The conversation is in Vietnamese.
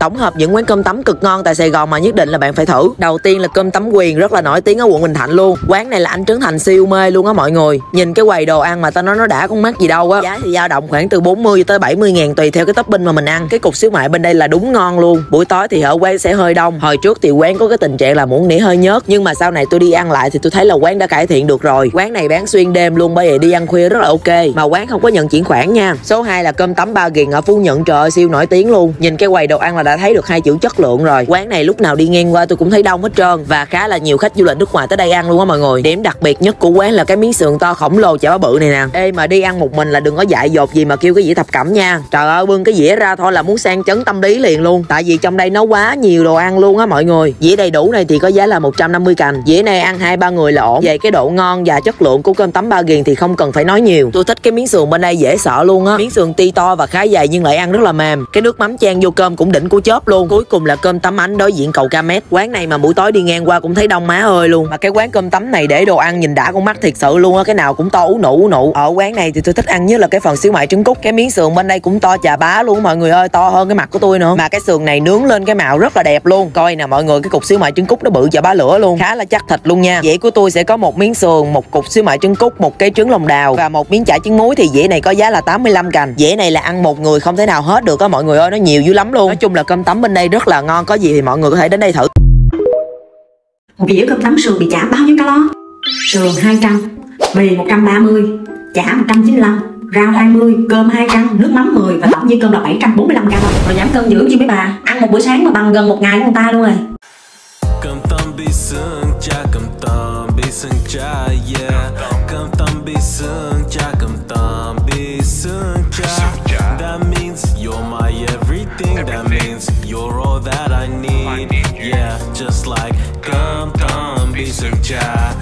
tổng hợp những quán cơm tấm cực ngon tại Sài Gòn mà nhất định là bạn phải thử. Đầu tiên là cơm tấm quyền rất là nổi tiếng ở quận Bình Thạnh luôn. Quán này là anh Trấn Thành siêu mê luôn á mọi người. Nhìn cái quầy đồ ăn mà tao nói nó đã con mắt gì đâu á. Giá thì dao động khoảng từ 40 tới 70 ngàn tùy theo cái topping mà mình ăn. Cái cục xíu mại bên đây là đúng ngon luôn. Buổi tối thì ở quán sẽ hơi đông. Hồi trước thì quán có cái tình trạng là muỗng nỉ hơi nhớt nhưng mà sau này tôi đi ăn lại thì tôi thấy là quán đã cải thiện được rồi. Quán này bán xuyên đêm luôn bởi vậy đi ăn khuya rất là ok. Mà quán không có nhận chuyển khoản nha. Số 2 là cơm tấm ba ghiền ở phú nhuận trời ơi, siêu nổi tiếng luôn. Nhìn cái quầy đồ ăn là đã thấy được hai chữ chất lượng rồi. Quán này lúc nào đi ngang qua tôi cũng thấy đông hết trơn và khá là nhiều khách du lịch nước ngoài tới đây ăn luôn á mọi người. Điểm đặc biệt nhất của quán là cái miếng sườn to khổng lồ chả bự này nè. Ê, mà đi ăn một mình là đừng có dại dột gì mà kêu cái dĩa thập cẩm nha. Trời ơi, bưng cái dĩa ra thôi là muốn sang chấn tâm lý liền luôn. Tại vì trong đây nó quá nhiều đồ ăn luôn á mọi người. Dĩa đầy đủ này thì có giá là 150 cành. Dĩa này ăn hai ba người là ổn. Về cái độ ngon và chất lượng của cơm tấm ba ghiền thì không cần phải nói nhiều. Tôi thích cái miếng sườn bên đây dễ sợ luôn á. Miếng sườn ti to và khá dày nhưng lại ăn rất là mềm. Cái nước mắm chan vô cơm cũng đỉnh của chớp luôn. Cuối cùng là cơm tấm ánh đối diện cầu Camet quán này mà buổi tối đi ngang qua cũng thấy đông má ơi luôn. Mà cái quán cơm tấm này để đồ ăn nhìn đã con mắt thiệt sự luôn á. Cái nào cũng to ú nụ ú nụ. Ở quán này thì tôi thích ăn nhất là cái phần xíu mại trứng cút. Cái miếng sườn bên đây cũng to chà bá luôn. Mọi người ơi, to hơn cái mặt của tôi nữa. Mà cái sườn này nướng lên cái màu rất là đẹp luôn. Coi nè mọi người, cái cục xíu mại trứng cút nó bự chà bá lửa luôn. Khá là chắc thịt luôn nha. Dĩa của tôi sẽ có một miếng sườn, một cục xíu mại trứng cút, một cái trứng lòng đào và một miếng chả trứng muối. Thì dĩa này có giá là 85 cành. Dĩa này là ăn một người không thể nào hết được á mọi người ơi, nó nhiều dữ lắm luôn. Nói chung là cơm tấm bên đây rất là ngon có gì thì mọi người có thể đến đây thử Một dĩa cơm tấm sườn bị chả bao nhiêu calo? Sườn 200, mì 130, chả 195, rau 20, cơm 200, nước mắm 10 và tổng dư cơm là 745 calo. Rồi giảm cân dữ chứ mấy bà? Ăn một bữa sáng mà bằng gần một ngày của người ta luôn rồi. Cầm tâm bị sương cha cầm tâm bị sương cha yeah Cầm tâm bị sương cha cầm tâm bị sương cha That means you're my everything That means like cầm tâm bị sương cha